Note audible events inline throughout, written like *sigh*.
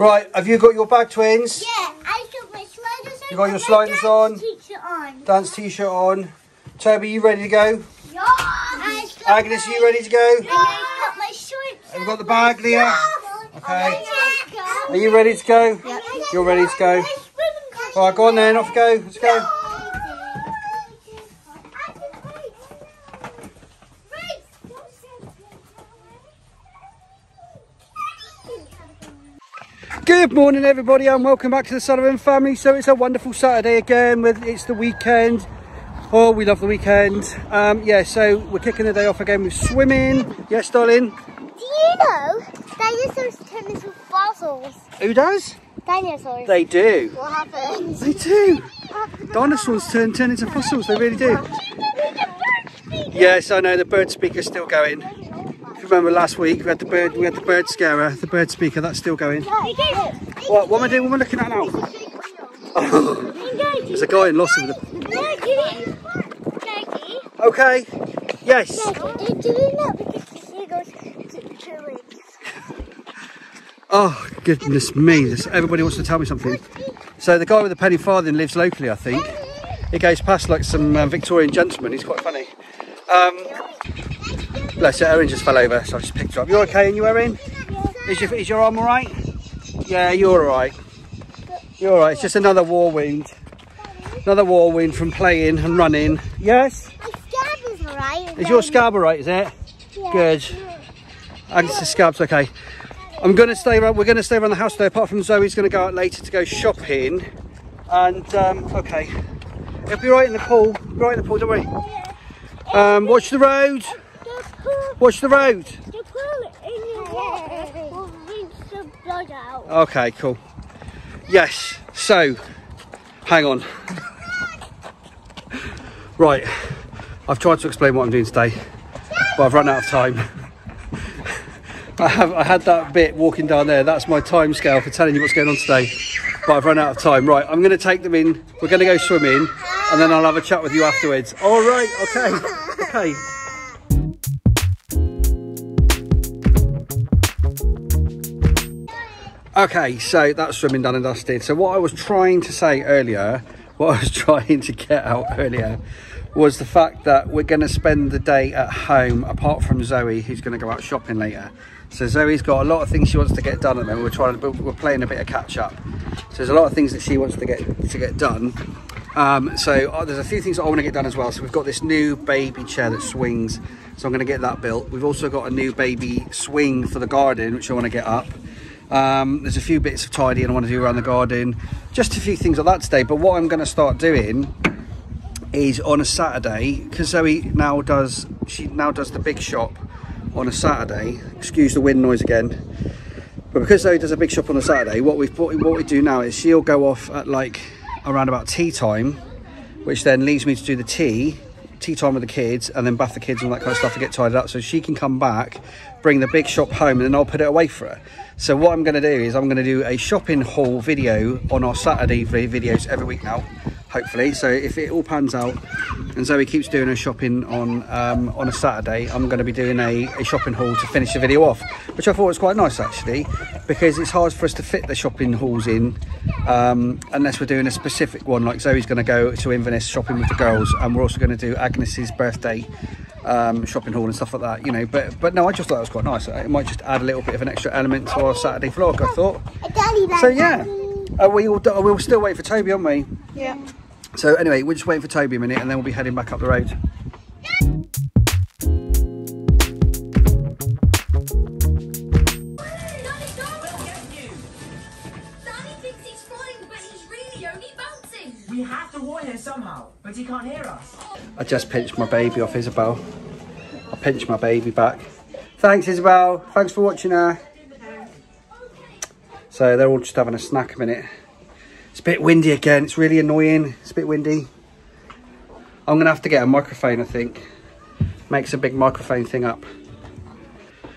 Right, have you got your bag, twins? Yeah, I got my sliders on. You got your sliders dance on? T-shirt on. Dance t-shirt on. Toby, you ready to go? Yeah. Agnes, my- you ready to go? And I got my shorts. Have you got the bag, Leah? Okay. Okay. Are you ready to go? Yeah. You're ready to go. All right, go on then. Off you go. Let's go. Good morning, everybody, and welcome back to the Sullivan family. So it's a wonderful Saturday again. With it's the weekend. Oh, we love the weekend. Um, yeah, so we're kicking the day off again with swimming. Yes, darling. Do you know dinosaurs turn into fossils? Who does? Dinosaurs. They do. What happens? They do. Dinosaurs turn turn into fossils. They really do. Yes, I know the bird speaker's still going. Remember last week, we had the bird, we had the bird scarer, the bird speaker. That's still going. What? What am I doing? What am I looking at now? *laughs* There's a guy in Lossie with a. Okay. Yes. Do you know because the seagulls to chewing? Oh goodness me! This, everybody wants to tell me something. So the guy with the penny farthing lives locally, I think. He goes past like some uh, Victorian gentleman. He's quite funny. Um, bless her, Erin just fell over, so I just picked her up. You okay? And you, Erin? Is your is your arm all right? Yeah, you're all right. You're all right. It's just another war wound. Another war wound from playing and running. Yes. My scab is alright. Is your scab all right? Is it? Yeah. Good. Agnes' the scab's okay. I'm going to stay around. We're going to stay around the house today. Apart from Zoe's going to go out later to go shopping. And um, okay, it'll be right in the pool. Right in the pool. Don't worry. Um, watch the road. Watch the road. The pool in your water will rinse the blood out. Okay, cool. Yes. So, hang on. Right. I've tried to explain what I'm doing today, but I've run out of time. I have I had that bit walking down there. That's my time scale for telling you what's going on today. But I've run out of time. Right, I'm going to take them in. We're going to go swimming, and then I'll have a chat with you afterwards. All right. Okay. Okay. Okay, so that's swimming done and dusted. So what I was trying to say earlier, *laughs* what I was trying to get out earlier, was the fact that we're going to spend the day at home, apart from Zoe, who's going to go out shopping later. So Zoe's got a lot of things she wants to get done at the moment. We're trying to, we're playing a bit of catch up. So there's a lot of things that she wants to get to get done. Um, so uh, there's a few things that I want to get done as well. So we've got this new baby chair that swings. So I'm going to get that built. We've also got a new baby swing for the garden, which I want to get up. Um, there's a few bits of tidying I want to do around the garden. Just a few things like that today. But what I'm going to start doing is on a Saturday, because Zoe now does, she now does the big shop on a Saturday. Excuse the wind noise again. But because Zoe does a big shop on a Saturday, what we what we do now is she'll go off at like around about tea time, which then leaves me to do the tea, tea time with the kids, and then bath the kids and all that kind of stuff to get tidied up. So she can come back, bring the big shop home, and then I'll put it away for her. So what I'm going to do is I'm going to do a shopping haul video on our Saturday vi- videos every week now, hopefully. So if it all pans out and Zoe keeps doing her shopping on um, on a Saturday, I'm going to be doing a, a shopping haul to finish the video off, which I thought was quite nice actually, because it's hard for us to fit the shopping hauls in um, unless we're doing a specific one. Like Zoe's going to go to Inverness shopping with the girls, and we're also going to do Agnes's birthday um, shopping haul and stuff like that. You know, but but no, I just thought that was quite nice. It might just add a little bit of an extra element to our Saturday vlog. I thought. Daddy, So yeah, uh, we all we'll still wait for Toby, aren't we? Yeah. So anyway, we're just waiting for Toby a minute, and then we'll be heading back up the road. Danny thinks he's flying, but he's really only bouncing. We have to warn him somehow, but he can't hear us. I just pinched my baby off Isabel. I pinched my baby back. Thanks, Isabel. Thanks for watching her. So they're all just having a snack a minute. It's a bit windy again. It's really annoying. It's a bit windy. I'm going to have to get a microphone, I think. Makes a big microphone thing up.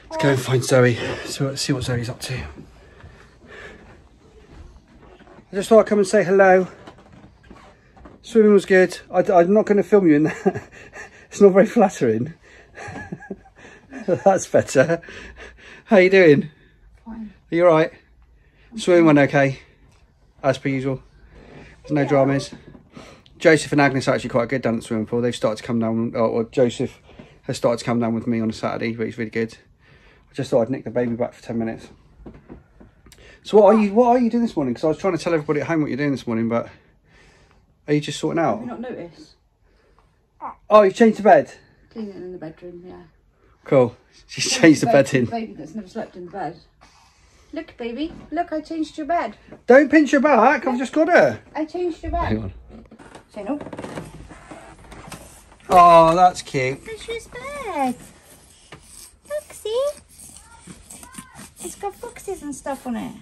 Let's go and find Zoe. So let's see what Zoe's up to. I just thought I'd come and say hello. Swimming was good. I, am not going to film you in that. *laughs* it's not very flattering. *laughs* That's better. How you doing? Fine. Are you alright? Swimming went okay, as per usual. There's no dramas. Joseph and Agnes are actually quite good down at the swimming pool. They've started to come down, or, or Joseph has started to come down with me on a Saturday, but he's really good. I just thought I'd nick the baby back for 10 minutes. So what are you what are you doing this morning? Because I was trying to tell everybody at home what you're doing this morning, but are you just sorting Have you out? not noticed? Oh, you've changed the bed. Cleaning in the bedroom, yeah. Cool. *laughs* She's changed the bed in. Baby that's never slept in the bed. Look, baby. Look, I changed your bed. Don't pinch your back. I've just got her. I changed your bed. Hang on. Say no. Oh, that's cute. That's Precious bed. Look, see? It's got boxes and stuff on it.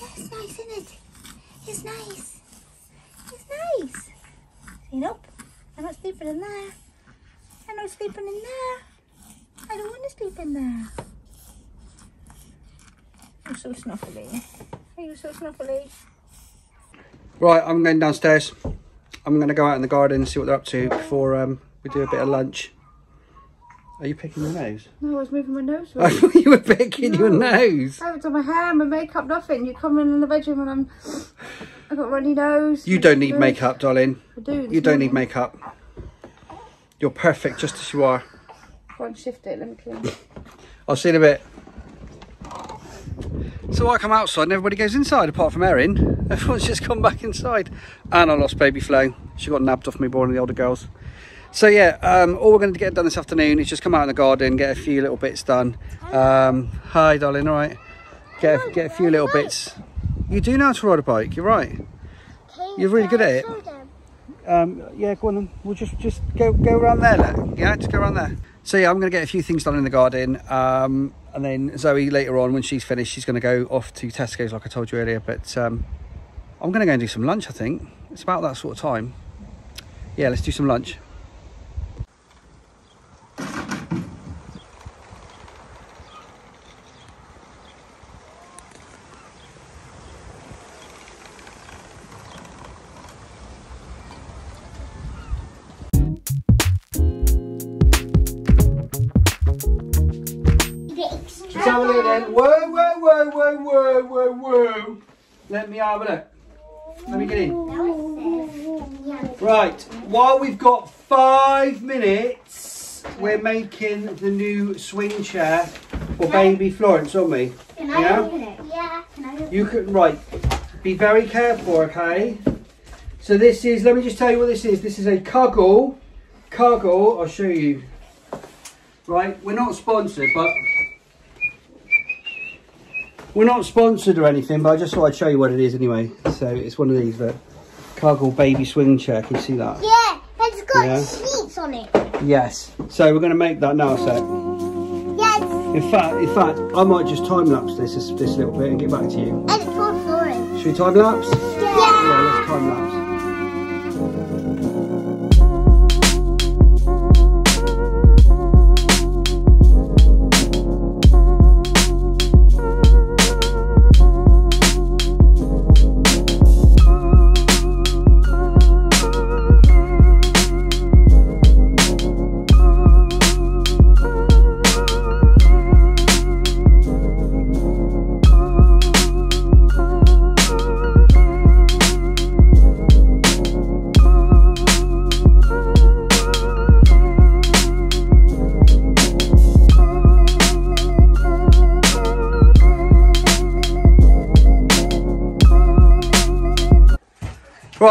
That's nice, isn't it? It's nice. It's nice. See, nope. I'm not sleeping in there. I'm not sleeping in there. I don't want to sleep in there. You're so snuffly. Are you so snuffly? Right, I'm going downstairs. I'm going to go out in the garden and see what they're up to before um, we do a bit of lunch. Are you picking your nose? No, I was moving my nose. *laughs* I thought you were picking your nose. I haven't done my hair, my makeup, nothing. You come in in the bedroom and I'm. I've got runny nose. You don't need makeup, darling. I do. You don't need makeup. You're perfect just as you are. Go on, shift it. Let me clean. I'll see you in a bit. So I come outside and everybody goes inside apart from Erin. *laughs* Everyone's just come back inside. And I lost baby Flo. She got nabbed off me by one of the older girls. So yeah, um, all we're going to get done this afternoon is just come out in the garden, get a few little bits done. Um, hi darling, all right. Get a, get a few little bits. You do know how to ride a bike, you're right. You're really good at it. Um, yeah, go on then. We'll just just go go around there. Look. Yeah, just go around there. So yeah, I'm going to get a few things done in the garden, um, and then Zoe later on when she's finished, she's going to go off to Tesco's like I told you earlier. But um, I'm going to go and do some lunch. I think it's about that sort of time. Yeah, let's do some lunch. Then. Whoa, whoa, whoa, whoa, whoa, whoa, whoa. Let me have a look. Let me get in. Right, while we've got five minutes, we're making the new swing chair for baby Florence, aren't we? Can I Yeah? open it? Yeah. Can I open You can, right, be very careful, okay? So this is, let me just tell you what this is. This is a Cuggle, Cuggle, I'll show you. Right, we're not sponsored, but we're not sponsored or anything, but I just thought I'd show you what it is anyway. So it's one of these, uh, that Cuggle baby swing chair, can you see that? Yeah, it's got Yeah. sheets on it. Yes. So we're going to make that now, so. Yes. In fact, in fact, I might just time lapse this, this this little bit and get back to you. And it's Florence. Should we time lapse? Yeah. Yeah, let's time lapse.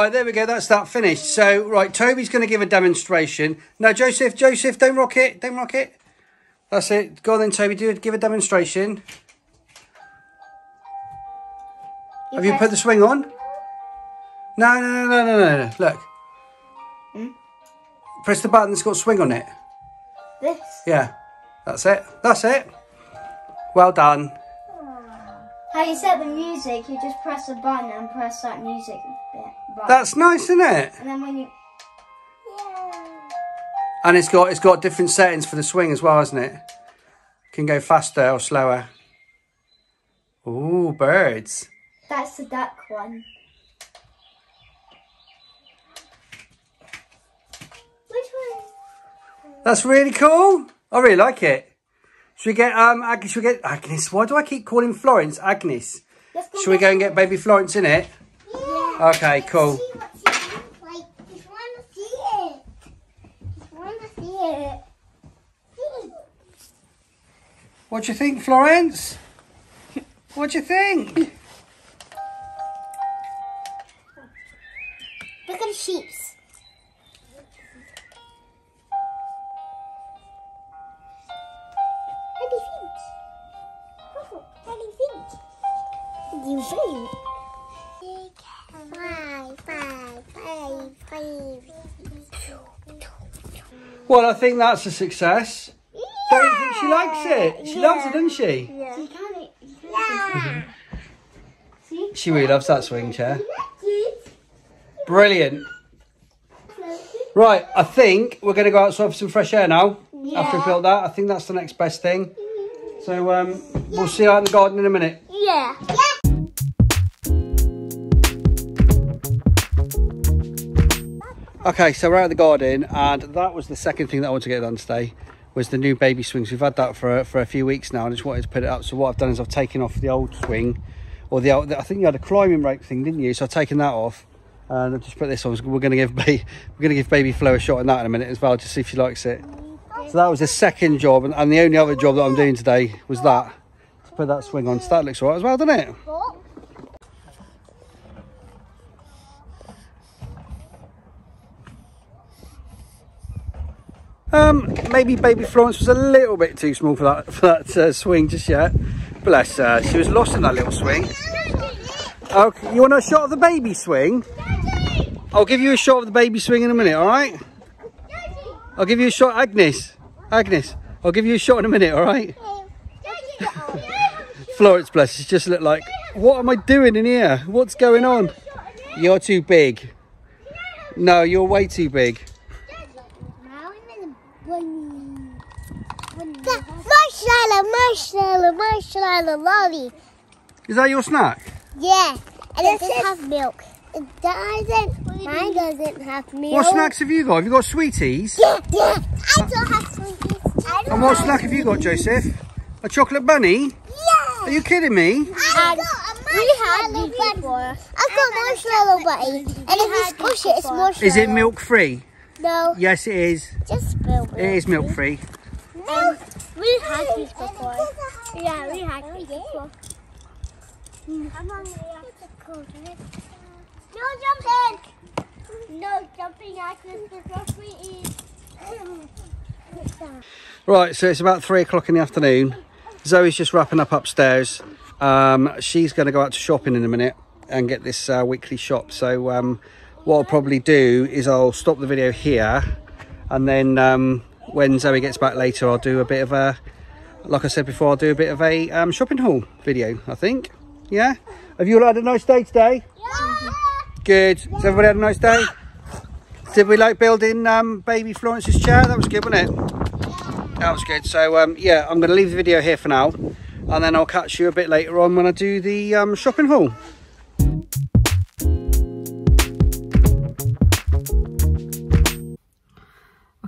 Right, there we go. That's that finished. So, right, Toby's going to give a demonstration. No, Joseph, Joseph, don't rock it. Don't rock it. That's it. Go on then, Toby. Do give a demonstration. Have you put the swing on? No, no, no, no, no, no, no. Look. Hmm? Press the button that's got swing on it. This. Yeah. That's it. That's it. Well done. How you set the music, you just press a button and press that music. Right. That's nice, isn't it? and then when you. Yeah. And it's got it's got different settings for the swing as well, hasn't it? Can go faster or slower. Ooh, birds. That's the duck one. Which one? That's really cool. I really like it. Should we get um Agnes? Should we get Agnes? Why do I keep calling Florence Agnes? Should we go and get baby Florence in it? Okay, cool. What she looks like. Just want to see it. Just want to see it. What do you think, Florence? What do you think? Look at the sheeps. Well, I think that's a success. Don't you think she likes it? She loves it, doesn't she? Yeah. You can't, you can't yeah. She really loves that swing chair. Brilliant. Right, I think we're going to go outside for some fresh air now. Yeah. After we built that, I think that's the next best thing. So um, we'll see you out in the garden in a minute. Yeah. Okay, so we're out in the garden, and that was the second thing that I wanted to get done today. Was the new baby swings. We've had that for for a few weeks now, and I just wanted to put it up. So what I've done is I've taken off the old swing, or the old, I think you had a climbing rope thing, didn't you? So I've taken that off, and I've just put this on. We're going to give ba- *laughs* we're going to give baby Flo a shot in that in a minute as well, just see if she likes it. So that was the second job, and, and the only other job that I'm doing today was that to put that swing on. So that looks alright as well, doesn't it? Um, maybe baby Florence was a little bit too small for that *laughs* for that uh, swing just yet. Bless her, she was lost in that little swing. Okay, you want a shot of the baby swing? I'll give you a shot of the baby swing in a minute, all right? I'll give you a shot, Agnes. Agnes, I'll give you a shot in a minute, all right? Florence, bless, she just looked like, what am I doing in here? What's going on? You're too big. No, you're way too big. Marshmallow, marshmallow, marshmallow, lolly. Is that your snack? Yeah, and it doesn't have milk. It doesn't. Mine doesn't have milk. What snacks have you got? Have you got sweeties? Yeah, yeah. I don't have sweeties. I don't And what have snack have you got, Joseph? A chocolate bunny? Yeah. Are you kidding me? I got a we had these before. I got marshmallow bunny, and if you squish it, it's marshmallow. Is it milk free? No, Yes, it is. just milk. It is milk free. Um, we had these before. Yeah, we had these before. Come on, No jumping! No jumping, Agnes, before we eat. Right, so it's about three o'clock in the afternoon. Zoe's just wrapping up upstairs. Um, she's going to go out to shopping in a minute and get this uh, weekly shop. So um, what I'll probably do is I'll stop the video here, and then um, when Zoe gets back later, I'll do a bit of a, like I said before, I'll do a bit of a um, shopping haul video. I think. Yeah. Have you all had a nice day today? yeah. Good. Has everybody had a nice day? Did we like building um, baby Florence's chair? That was good, wasn't it? That was good. So um, yeah, I'm going to leave the video here for now, and then I'll catch you a bit later on when I do the um, shopping haul.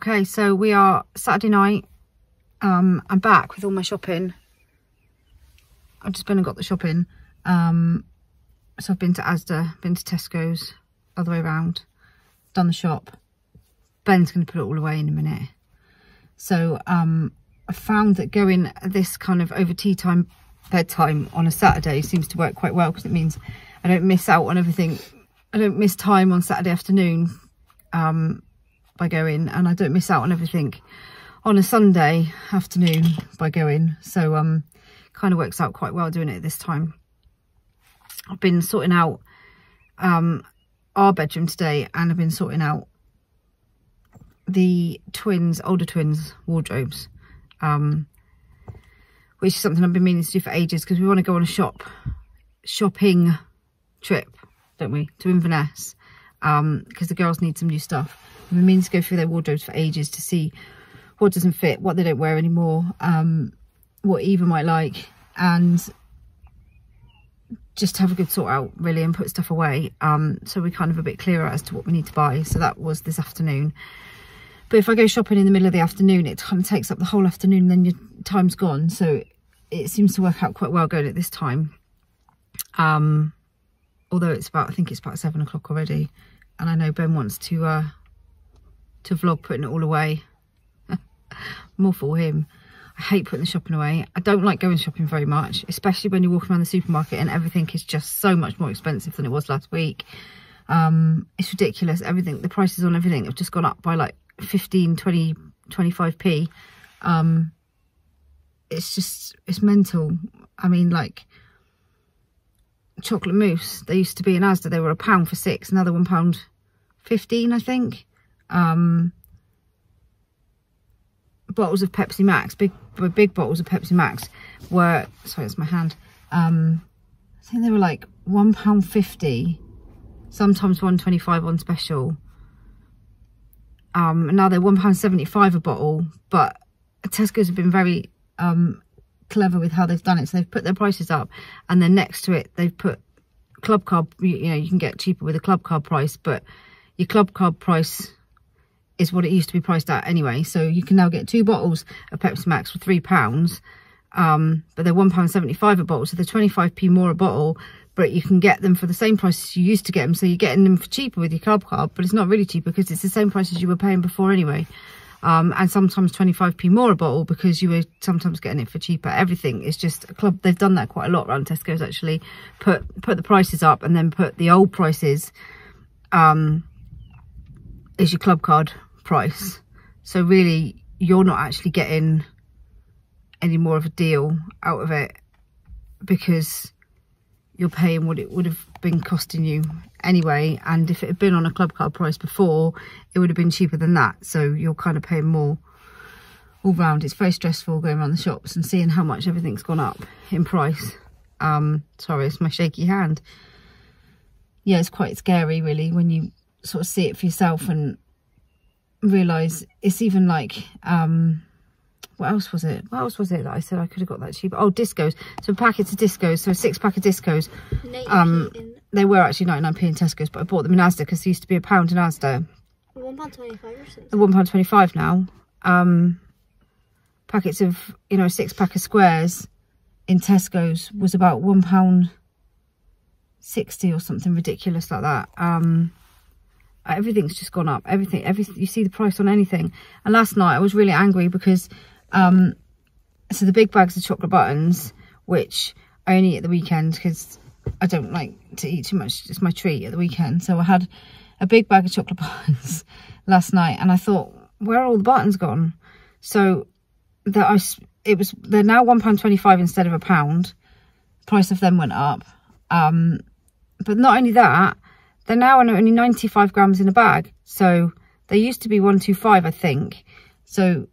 Okay, so we are Saturday night. Um, I'm back with all my shopping. I've just been and got the shopping. Um, so I've been to Asda, been to Tesco's, other way around, done the shop. Ben's going to put it all away in a minute. So um, I found that going this kind of over tea time, bedtime on a Saturday seems to work quite well because it means I don't miss out on everything. I don't miss time on Saturday afternoon um, by going and I don't miss out on everything on a Sunday afternoon by going. So um, kind of works out quite well doing it this time. I've been sorting out um, our bedroom today and I've been sorting out the twins, older twins wardrobes, um, which is something I've been meaning to do for ages because we want to go on a shop, shopping trip, don't we, to Inverness, um, because the girls need some new stuff. And we mean to go through their wardrobes for ages to see what doesn't fit, what they don't wear anymore, um, what Eva might like, and just have a good sort out really and put stuff away um so we're kind of a bit clearer as to what we need to buy so that was this afternoon but if I go shopping in the middle of the afternoon, it kind of takes up the whole afternoon, and then your time's gone. So it seems to work out quite well going at this time. Um, although it's about, I think it's about seven o'clock already, and I know Ben wants to uh, to vlog putting it all away. *laughs* More for him. I hate putting the shopping away. I don't like going shopping very much, especially when you're walking around the supermarket and everything is just so much more expensive than it was last week. Um, it's ridiculous. Everything, the prices on everything have just gone up by like 15, 20, 25p. Um, it's just, it's mental. I mean, like, chocolate mousse, they used to be in Asda, they were a pound for six, another one pound 15, I think. Um, bottles of Pepsi Max, big big bottles of Pepsi Max were, sorry, it's my hand. Um, I think they were like one pound fifty, sometimes one twenty five on special. Um, now they're one pound seventy five a bottle, but Tesco's have been very um clever with how they've done it. So they've put their prices up, and then next to it they've put Clubcard. You, you know, you can get cheaper with a Clubcard price, but your Clubcard price is what it used to be priced at anyway. So you can now get two bottles of Pepsi Max for three pounds. Um, but they're one pound seventy-five a bottle, so they're twenty-five p more a bottle. But you can get them for the same price as you used to get them. So you're getting them for cheaper with your Clubcard, but it's not really cheaper because it's the same price as you were paying before anyway. Um, and sometimes 25p more a bottle because you were sometimes getting it for cheaper. Everything is just a club. They've done that quite a lot around Tesco's actually. Put put the prices up and then put the old prices um, is your Clubcard price. So really, you're not actually getting any more of a deal out of it because you're paying what it would have been costing you anyway. And if it had been on a Clubcard price before, it would have been cheaper than that. So you're kind of paying more all round. It's very stressful going around the shops and seeing how much everything's gone up in price. Um, sorry, it's my shaky hand. Yeah, it's quite scary really when you sort of see it for yourself and realise it's even like um what else was it? What else was it that i said i could have got that cheaper oh discos. So packets of discos. So six pack of discos. Um they were actually 99p in tesco's but i bought them in asda because they used to be a pound in asda. One pound twenty-five or something. they're one pound 25 now. Um packets of you know six pack of squares in tesco's was about one pound 60 or something ridiculous like that. Um everything's just gone up. Everything everything you see the price on anything. And last night i was really angry because um so the big bags of chocolate buttons which i only eat at the weekend because i don't like to eat too much. It's my treat at the weekend. So i had a big bag of chocolate *laughs* buttons last night and i thought where are all the buttons gone? So that i it was they're now one pound 25 instead of a pound. Price of them went up. Um but not only that they're now only 95 grams in a bag. So they used to be 125, I think. So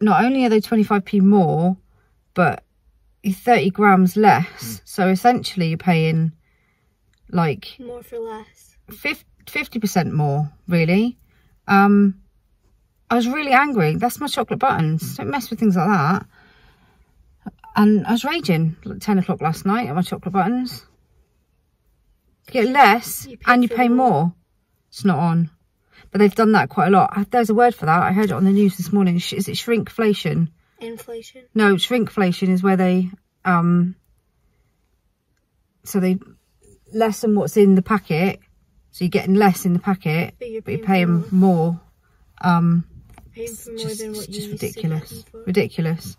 not only are they 25p more, but 30 grams less. So essentially you're paying like More for less. 50% more, really. Um, I was really angry. That's my chocolate buttons. Don't mess with things like that. And I was raging at 10 o'clock last night at my chocolate buttons. You get less You and you pay more. more. It's not on. But they've done that quite a lot. There's a word for that. I heard it on the news this morning. Is it shrinkflation? Inflation. No, shrinkflation is where they um so they lessen what's in the packet. So you're getting less in the packet, But you're but you're paying paying for more. Um Paying for more just, than it's you just to ridiculous. Ridiculous.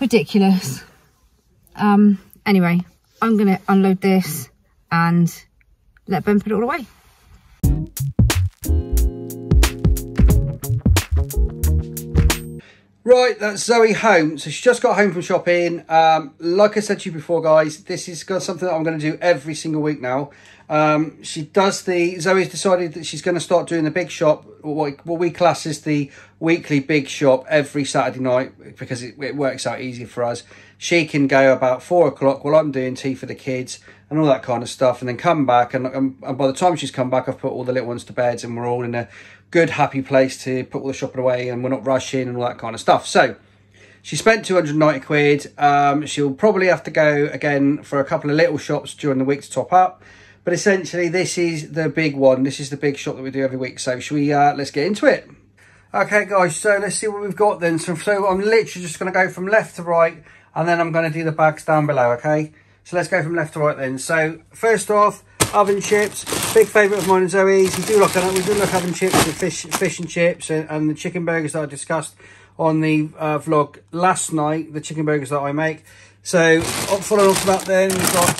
Ridiculous. Um anyway, I'm gonna unload this and let Ben put it all away. Right, that's Zoe home. So she just got home from shopping. Um, like I said to you before, guys, this is something that I'm going to do every single week now. Um, she does the. Zoe's decided that she's going to start doing the big shop, what, what we class as the weekly big shop every Saturday night because it, it works out easier for us. She can go about four o'clock while I'm doing tea for the kids and all that kind of stuff, and then come back. And, and, by the time she's come back, I've put all the little ones to bed, and we're all in a good, happy place to put all the shopping away, and we're not rushing and all that kind of stuff. So. She spent 290 quid. Um, she'll probably have to go again for a couple of little shops during the week to top up. But essentially, this is the big one. This is the big shop that we do every week. So, should we, uh, let's get into it. Okay, guys, so let's see what we've got then. So, so I'm literally just going to go from left to right, and then I'm going to do the bags down below, okay? So let's go from left to right then. So first off, oven chips. Big favourite of mine and Zoe's. We do like we do like oven chips and fish, fish and chips and, and the chicken burgers that I discussed on the uh, vlog last night. The chicken burgers that I make. So following on from that, then we've got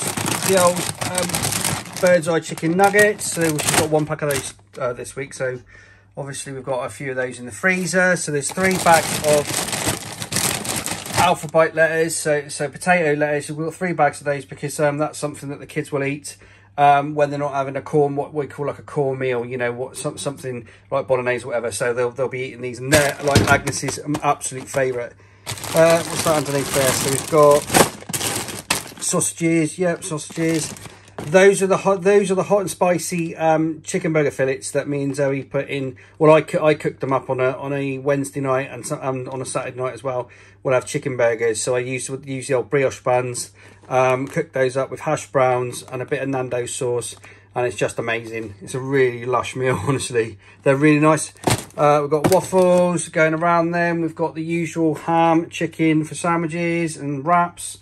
the old um, Birds Eye chicken nuggets. So we've got one pack of those uh, this week. So obviously we've got a few of those in the freezer. So there's three bags of alpha bite lettuce. So so potato lettuce. We've got three bags of those because um, that's something that the kids will eat um, when they're not having a corn, what we call like a corn meal, you know, what some, something like bolognese whatever. So they'll they'll be eating these, and they're like Agnes's absolute favourite. Uh, what's that underneath there? So we've got sausages. Yep, sausages. Those are the hot. Those are the hot and spicy um, chicken burger fillets that me and Zoe put in. Well, I I cooked them up on a on a Wednesday night and um, on a Saturday night as well. We'll have chicken burgers. So I use use the old brioche buns um, cook those up with hash browns and a bit of Nando sauce and it's just amazing. It's a really lush meal, *laughs* honestly. They're really nice. Uh, we've got waffles going around them. We've got the usual ham, chicken for sandwiches and wraps,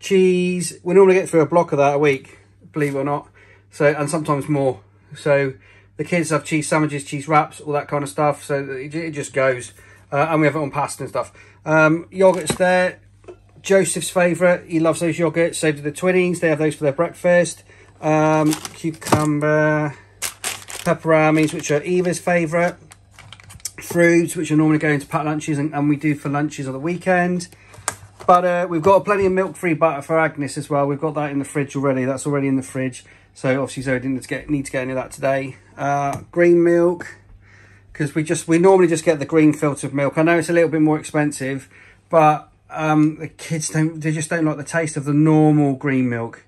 cheese. We normally get through a block of that a week, believe it or not. So And sometimes more. So the kids have cheese sandwiches, cheese wraps, all that kind of stuff. So it, it just goes. Uh, and we have it on pasta and stuff. Um, yogurt's there. Joseph's favourite. He loves those yogurts. So do the twinnies. They have those for their breakfast. Um, cucumber, Peperamis, which are Eva's favourite. Fruits, which are normally going to pack lunches, and, and we do for lunches on the weekend. But uh, we've got plenty of milk-free butter for Agnes as well. We've got that in the fridge already. That's already in the fridge. So obviously Zoe didn't get, need to get any of that today. Uh, green milk, because we just we normally just get the green filtered milk. I know it's a little bit more expensive, but um, the kids don't, they just don't like the taste of the normal green milk.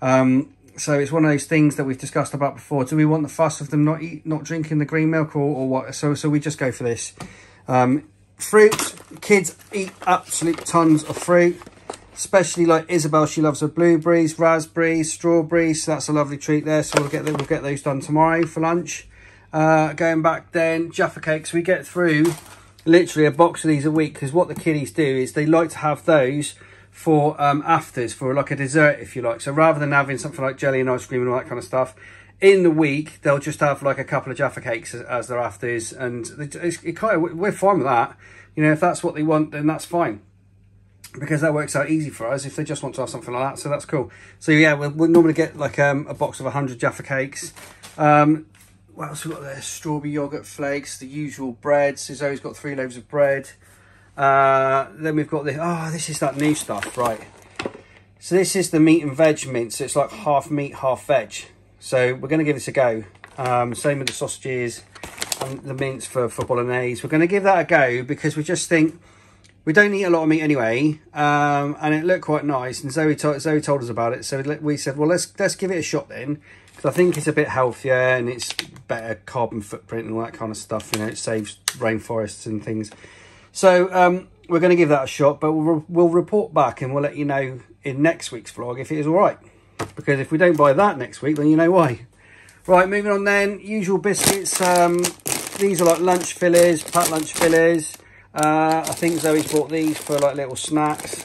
Um, so it's one of those things that we've discussed about before. Do we want the fuss of them not eat, not drinking the green milk or, or what? So, so we just go for this. Um, fruit, kids eat absolute tons of fruit, especially like Isabel. She loves her blueberries, raspberries, strawberries. So that's a lovely treat there. So we'll get we'll get those done tomorrow for lunch. Uh, going back then, Jaffa cakes. We get through literally a box of these a week because what the kiddies do is they like to have those for um, afters, for like a dessert, if you like. So rather than having something like jelly and ice cream and all that kind of stuff, in the week they'll just have like a couple of Jaffa cakes as, as their afters, and it's, it kind of we're fine with that. You know, if that's what they want, then that's fine because that works out easy for us if they just want to have something like that. So that's cool. So yeah, we'll, we'll normally get like um, a box of 100 Jaffa cakes. Um, what else we got there? Strawberry yogurt flakes, the usual bread. Zoe's got three loaves of bread. Uh, then we've got this. Oh, this is that new stuff, right? So this is the meat and veg mint. So it's like half meat, half veg. So we're going to give this a go. Um, same with the sausages and the mince for, for bolognese. We're going to give that a go because we just think we don't eat a lot of meat anyway. Um, and it looked quite nice. And Zoe, Zoe told us about it. So we said, well, let's, let's give it a shot then. Because I think it's a bit healthier and it's better carbon footprint and all that kind of stuff. You know, it saves rainforests and things. So um, we're going to give that a shot, but we'll, we'll report back and we'll let you know in next week's vlog if it is all right. Because if we don't buy that next week, then you know why. Right, moving on then. Usual biscuits. Um, these are like lunch fillers, packed lunch fillers. Uh, I think Zoe's bought these for like little snacks.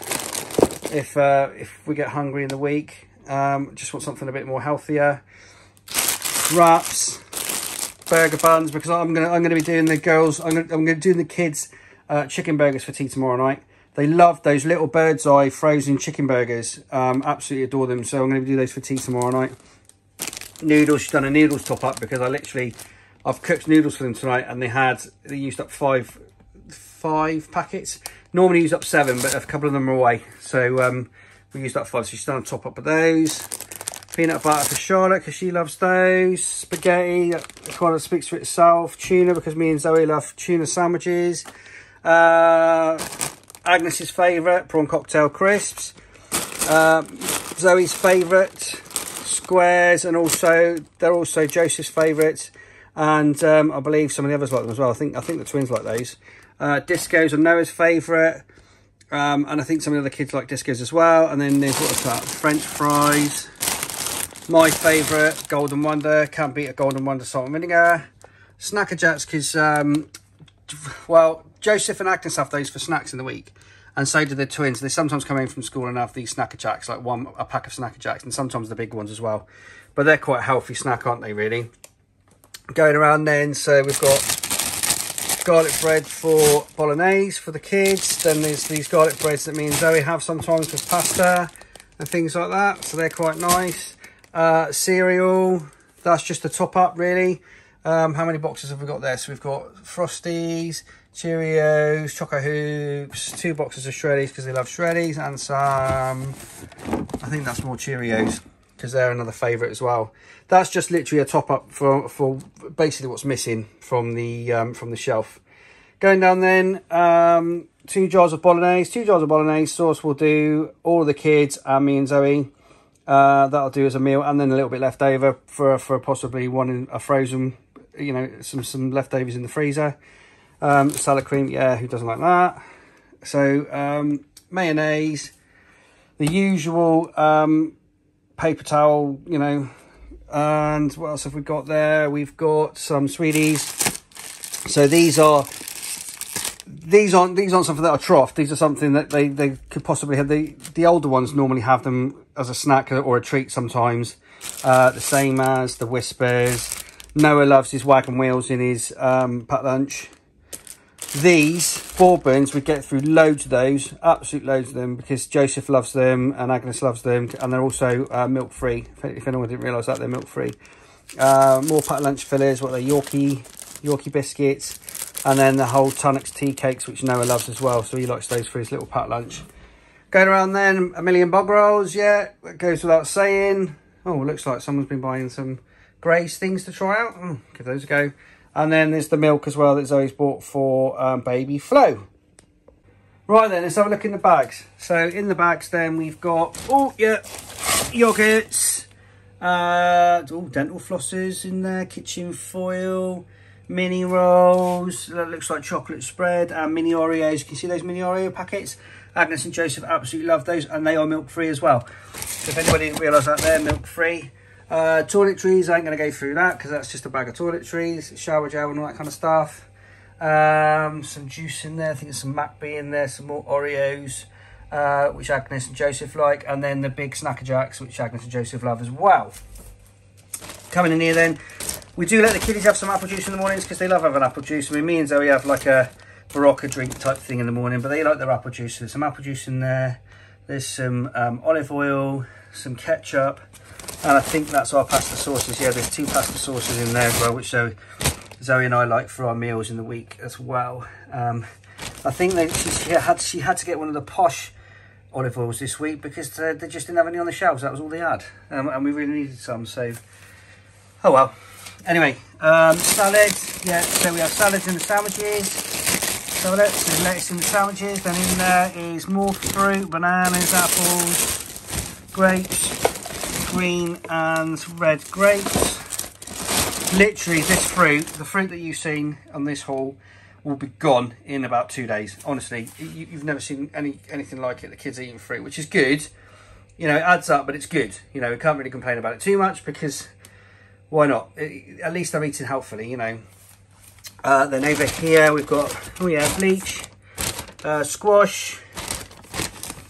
If uh, if we get hungry in the week, um, just want something a bit more healthier wraps, burger buns, because I'm gonna I'm gonna be doing the girls. I'm gonna I'm gonna do the kids uh, chicken burgers for tea tomorrow night. They love those little Birds Eye frozen chicken burgers. Um, absolutely adore them. So I'm going to do those for tea tomorrow night. Noodles, she's done a noodles top up because I literally, I've cooked noodles for them tonight and they had, they used up five, five packets. Normally use up seven, but a couple of them are away. So um, we used up five. So she's done a top up of those peanut butter for Charlotte because she loves those. Spaghetti, that kind of speaks for itself. Tuna because me and Zoe love tuna sandwiches. Uh, Agnes's favourite, prawn cocktail crisps. Uh, Zoe's favourite, squares, and also they're also Joseph's favourite, And um, I believe some of the others like them as well. I think I think the twins like those. Uh, discos are Noah's favourite. Um, and I think some of the other kids like discos as well. And then there's what's that? French fries. My favourite, Golden Wonder. Can't beat a Golden Wonder salt and vinegar. Snack a Jacks, because um, well, Joseph and Agnes have those for snacks in the week. And so do the twins. They sometimes come in from school and have these Snack a Jacks, like one a pack of Snack a Jacks, and sometimes the big ones as well. But they're quite a healthy snack, aren't they, really? Going around then, so we've got garlic bread for bolognese for the kids. Then there's these garlic breads that me and Zoe have sometimes with pasta and things like that. So they're quite nice. Uh, cereal, that's just a top up really. Um, how many boxes have we got there? So we've got Frosties, Cheerios, Choco Hoops, two boxes of Shreddies because they love Shreddies, and some, I think that's more Cheerios because they're another favourite as well. That's just literally a top up for, for basically what's missing from the um, from the shelf. Going down then, um, two jars of bolognese, two jars of bolognese sauce will do all of the kids and me and Zoe. Uh, that'll do as a meal, and then a little bit left over for for possibly one in a frozen, you know, some some leftovers in the freezer. Um, salad cream, yeah, who doesn't like that? So um, mayonnaise, the usual um, paper towel, you know, and what else have we got there? We've got some sweeties. So these are these aren't these aren't something that are trough. These are something that they they could possibly have. The the older ones normally have them as a snack or a treat sometimes. Uh, the same as the Wispas. Noah loves his wagon wheels in his um, packed lunch these bourbons we get through loads of those absolute loads of them because joseph loves them and agnes loves them and they're also uh, milk free if anyone didn't realize that they're milk free uh, more packed lunch fillers what are they yorkie yorkie biscuits and then the whole Tunnock's tea cakes which noah loves as well so he likes those for his little packed lunch. Going around then a million bog rolls yeah that goes without saying. Oh looks like someone's been buying some Graze things to try out. Oh, give those a go and then there's the milk as well that Zoe's bought for um, baby Flo. Right then, let's have a look in the bags. So in the bags then we've got, oh yeah, yogurts, uh, oh, dental flosses in there, kitchen foil, mini rolls, that looks like chocolate spread, and mini Oreos. You can see those mini Oreo packets? Agnes and Joseph absolutely love those, and they are milk free as well. So if anybody didn't realise that, they're milk free. Uh, toiletries, I ain't going to go through that because that's just a bag of toiletries, shower gel and all that kind of stuff. Um, some juice in there, I think there's some MacB in there, some more Oreos, uh, which Agnes and Joseph like, and then the big Snack a Jacks, which Agnes and Joseph love as well. Coming in here then, we do let the kiddies have some apple juice in the mornings because they love having apple juice. I mean, me and Zoe have like a Berocca drink type thing in the morning, but they like their apple juice. So there's some apple juice in there, there's some um, olive oil, some ketchup, and I think that's our pasta sauces. Yeah, there's two pasta sauces in there as well, which Zoe, Zoe and I like for our meals in the week as well. Um, I think they, she, she, had she had to get one of the posh olive oils this week because uh, they just didn't have any on the shelves. That was all they had, um, and we really needed some. So, oh well. Anyway, um, salads. Yeah, so we have salads in the sandwiches. So let's lettuce in the sandwiches. Then in there is more fruit, bananas, apples, grapes, green and red grapes. Literally, this fruit, the fruit that you've seen on this haul, will be gone in about two days. Honestly, you, have never seen any anything like it. The kids eating fruit, which is good. You know, it adds up, but it's good. You know, we can't really complain about it too much because why not? It, at least they're eating healthily, you know. Uh, then over here we've got, oh yeah, bleach, uh, squash,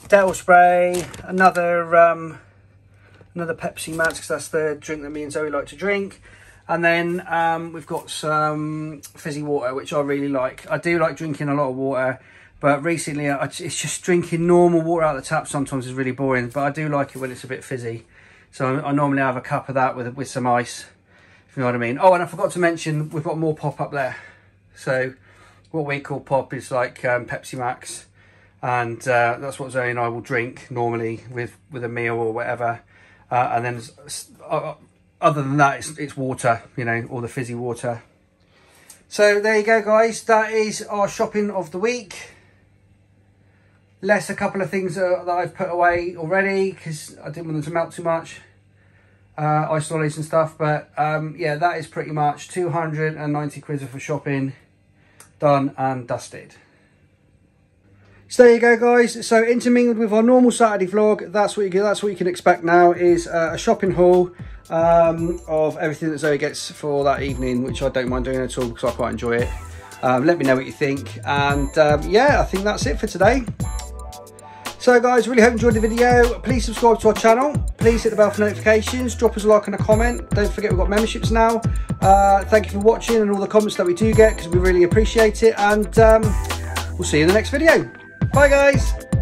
Dettol spray, another um, another Pepsi Max because that's the drink that me and Zoe like to drink. And then um, we've got some fizzy water, which I really like. I do like drinking a lot of water, but recently I, it's just drinking normal water out of the tap sometimes is really boring. But I do like it when it's a bit fizzy. So I, I normally have a cup of that with, with some ice, if you know what I mean. Oh, and I forgot to mention, we've got more pop up there. So what we call pop is like um, Pepsi Max. And uh, that's what Zoe and I will drink normally with, with a meal or whatever. Uh, and then uh, other than that, it's, it's water, you know, all the fizzy water. So there you go, guys. That is our shopping of the week. Less a couple of things uh, that I've put away already because I didn't want them to melt too much. Uh, ice lollies and stuff. But um, yeah, that is pretty much 290 quid for shopping done and dusted. So there you go guys, so intermingled with our normal Saturday vlog, that's what you can, that's what you can expect now is uh, a shopping haul um, of everything that Zoe gets for that evening, which I don't mind doing at all because I quite enjoy it. Um, let me know what you think. And um, yeah, I think that's it for today. So guys, really hope you enjoyed the video. Please subscribe to our channel. Please hit the bell for notifications. Drop us a like and a comment. Don't forget we've got memberships now. Uh, thank you for watching and all the comments that we do get because we really appreciate it. And um, we'll see you in the next video. Bye guys!